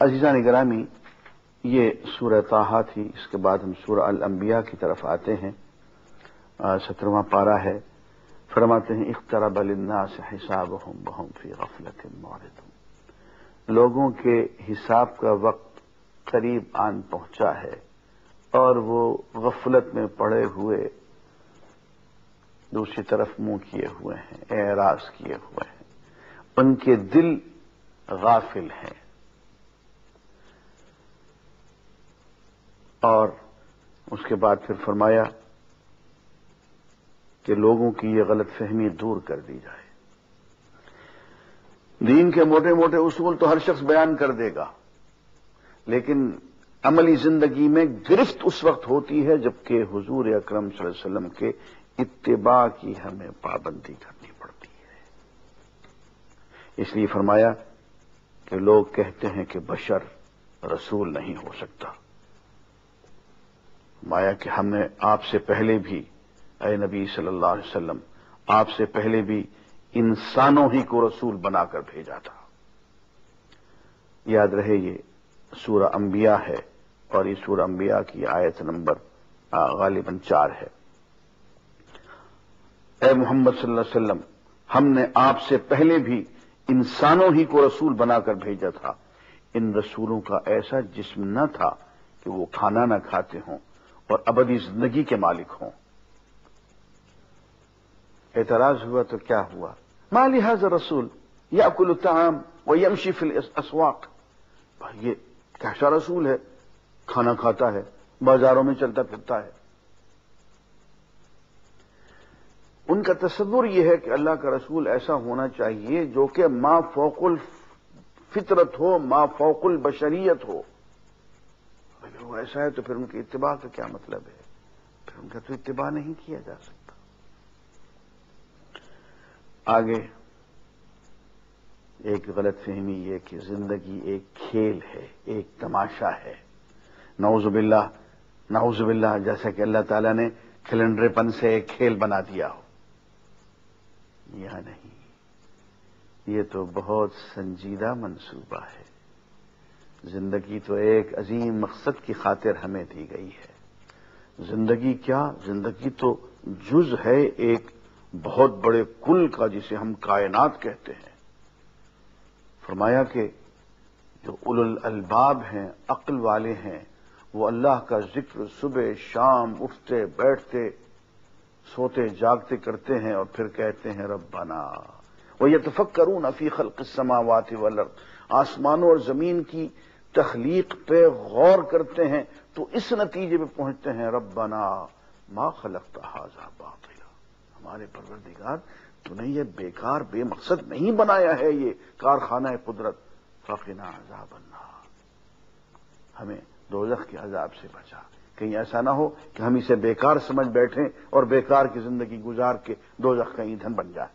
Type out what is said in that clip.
अजीजा निगरामी ये सूरह ताहा थी, इसके बाद हम सूर अल अंबिया की तरफ़ आते हैं। सत्रहवा पारा है। फरमाते हैं इख्तरा बलिन्ना से हिसाब हम बहुम फ़ी गफलत मौरद लोगों के हिसाब का वक्त करीब आन पहुँचा है, और वो गफलत में पड़े हुए, दूसरी तरफ़ मुँह किए हुए हैं, एराज किए हुए हैं। उनके दिल गाफिल हैं। और उसके बाद फिर फरमाया कि लोगों की यह गलत फहमी दूर कर दी जाए। दीन के मोटे मोटे उसूल तो हर शख्स बयान कर देगा, लेकिन अमली ज़िंदगी में गिरफ्त उस वक्त होती है जबकि हुजूर अकरम वसल्लम के इत्तेबा की हमें पाबंदी करनी पड़ती है। इसलिए फरमाया कि लोग कहते हैं कि बशर रसूल नहीं हो सकता। माया कि हमने आपसे पहले भी अय नबी सल्लल्लाहु अलैहि वसल्लम, आपसे पहले भी इंसानों ही को रसूल बनाकर भेजा था। याद रहे ये सूर अंबिया है और ये सूर अंबिया की आयत नंबर गालिबन चार है। ए मोहम्मद सल्लल्लाहु हमने आपसे पहले भी इंसानों ही को रसूल बनाकर भेजा था। इन रसूलों का ऐसा जिस्म न था कि वो खाना न खाते हों और अबदी ज़िंदगी के मालिक हों। एतराज़ हुआ तो क्या हुआ? मा लिहाजा रसूल, याकुल ताम व यमशी फिल असवाक। ये कैसा रसूल है? खाना खाता है, बाजारों में चलता फिरता है। उनका तस्वुर यह है कि अल्लाह का रसूल ऐसा होना चाहिए जो कि मा फोकुल फितरत हो, मा फोकुल बशरियत हो। अगर वो ऐसा है तो फिर उनके इतबा का क्या मतलब है? फिर उनका तो इतबा नहीं किया जा सकता। आगे, एक गलत फहमी यह कि ज़िंदगी एक खेल है, एक तमाशा है। नौजुबिल्ला नौजुबिल्ला जैसा कि अल्लाह ताला ने खिलंड्रेपन से एक खेल बना दिया हो। या नहीं। ये तो बहुत संजीदा मंसूबा है। ज़िंदगी तो एक अजीम मकसद की खातिर हमें दी गई है। ज़िंदगी क्या? ज़िंदगी तो जुज है एक बहुत बड़े कुल का जिसे हम कायनात कहते हैं। फरमाया कि जो उल अलबाब हैं, अक्ल वाले हैं, वो अल्लाह का ज़िक्र सुबह शाम उठते बैठते, सोते जागते करते हैं और फिर कहते हैं, रब्बाना। वो ये तफक करूँ नफी खलकमावात वलर आसमानों और ज़मीन की तखलीक पे गौर करते हैं तो इस नतीजे पे पहुँचते हैं, रब्बाना मा खलकता हाजा बातिला। हमारे परवरदिगार, तूने ये बेकार, बेमकसद नहीं बनाया है ये कारखाना कुदरत। फकीना अजाब हमें दोजख के अजाब से बचा। कहीं ऐसा ना हो कि हम इसे बेकार समझ बैठें और बेकार की ज़िंदगी गुजार के दो जख का ईंधन बन जाए।